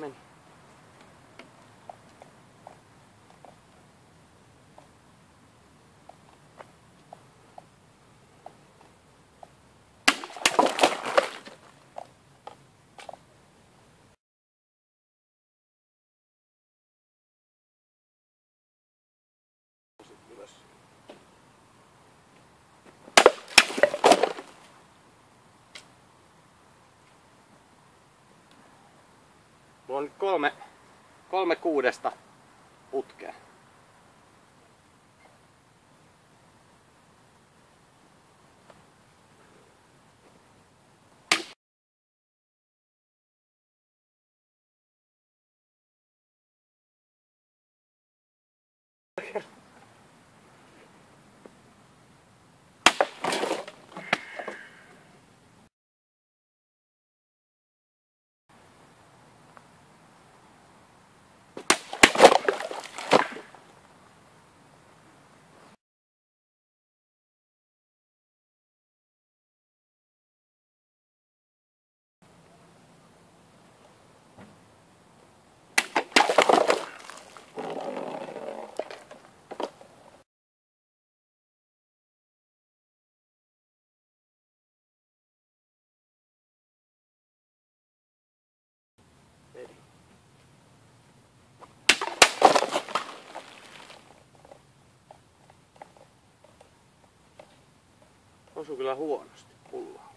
Amen. On kolme, kolme kuudesta putkea. Osu kyllä huonosti pullo.